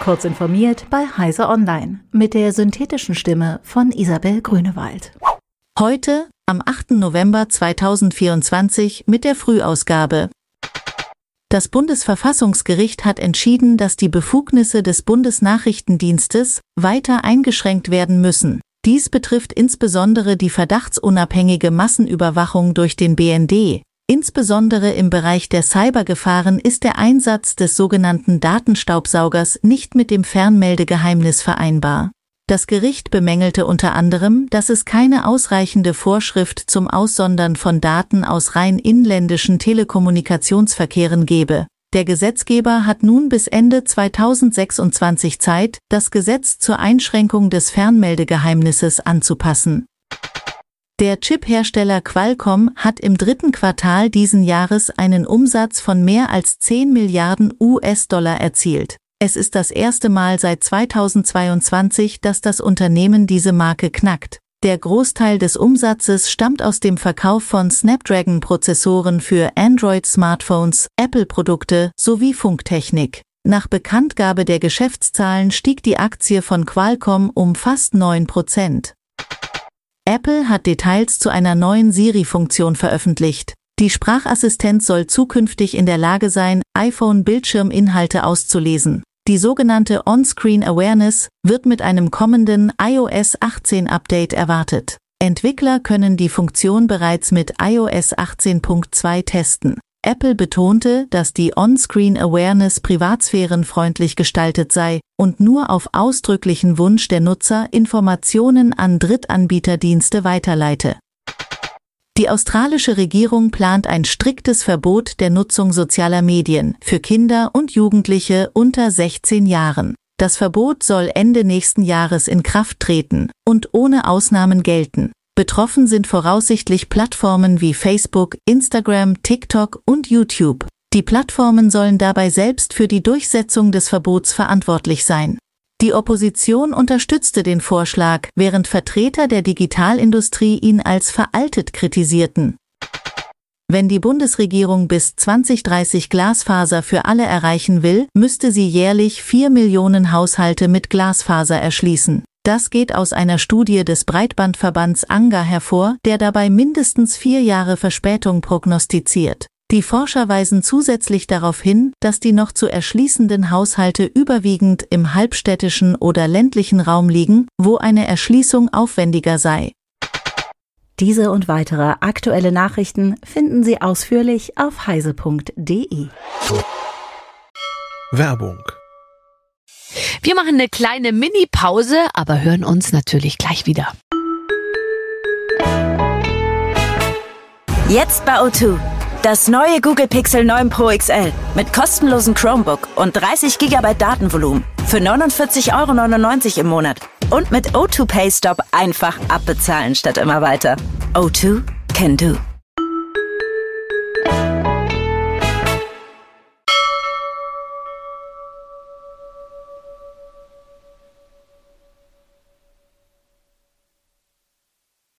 Kurz informiert bei Heise Online mit der synthetischen Stimme von Isabel Grünewald. Heute, am 8. November 2024, mit der Frühausgabe. Das Bundesverfassungsgericht hat entschieden, dass die Befugnisse des Bundesnachrichtendienstes weiter eingeschränkt werden müssen. Dies betrifft insbesondere die verdachtsunabhängige Massenüberwachung durch den BND, Insbesondere im Bereich der Cybergefahren ist der Einsatz des sogenannten Datenstaubsaugers nicht mit dem Fernmeldegeheimnis vereinbar. Das Gericht bemängelte unter anderem, dass es keine ausreichende Vorschrift zum Aussondern von Daten aus rein inländischen Telekommunikationsverkehren gebe. Der Gesetzgeber hat nun bis Ende 2026 Zeit, das Gesetz zur Einschränkung des Fernmeldegeheimnisses anzupassen. Der Chip-Hersteller Qualcomm hat im dritten Quartal diesen Jahres einen Umsatz von mehr als 10 Milliarden US-Dollar erzielt. Es ist das erste Mal seit 2022, dass das Unternehmen diese Marke knackt. Der Großteil des Umsatzes stammt aus dem Verkauf von Snapdragon-Prozessoren für Android-Smartphones, Apple-Produkte sowie Funktechnik. Nach Bekanntgabe der Geschäftszahlen stieg die Aktie von Qualcomm um fast 9 Prozent. Apple hat Details zu einer neuen Siri-Funktion veröffentlicht. Die Sprachassistenz soll zukünftig in der Lage sein, iPhone-Bildschirminhalte auszulesen. Die sogenannte On-Screen Awareness wird mit einem kommenden iOS 18 Update erwartet. Entwickler können die Funktion bereits mit iOS 18.2 testen. Apple betonte, dass die On-Screen Awareness privatsphärenfreundlich gestaltet sei und nur auf ausdrücklichen Wunsch der Nutzer Informationen an Drittanbieterdienste weiterleite. Die australische Regierung plant ein striktes Verbot der Nutzung sozialer Medien für Kinder und Jugendliche unter 16 Jahren. Das Verbot soll Ende nächsten Jahres in Kraft treten und ohne Ausnahmen gelten. Betroffen sind voraussichtlich Plattformen wie Facebook, Instagram, TikTok und YouTube. Die Plattformen sollen dabei selbst für die Durchsetzung des Verbots verantwortlich sein. Die Opposition unterstützte den Vorschlag, während Vertreter der Digitalindustrie ihn als veraltet kritisierten. Wenn die Bundesregierung bis 2030 Glasfaser für alle erreichen will, müsste sie jährlich vier Millionen Haushalte mit Glasfaser erschließen. Das geht aus einer Studie des Breitbandverbands ANGA hervor, der dabei mindestens vier Jahre Verspätung prognostiziert. Die Forscher weisen zusätzlich darauf hin, dass die noch zu erschließenden Haushalte überwiegend im halbstädtischen oder ländlichen Raum liegen, wo eine Erschließung aufwendiger sei. Diese und weitere aktuelle Nachrichten finden Sie ausführlich auf heise.de. Werbung wir machen eine kleine Mini-Pause, aber hören uns natürlich gleich wieder. Jetzt bei O2. Das neue Google Pixel 9 Pro XL mit kostenlosem Chromebook und 30 GB Datenvolumen für 49,99 Euro im Monat. Und mit O2 Pay Stop einfach abbezahlen statt immer weiter. O2 can do.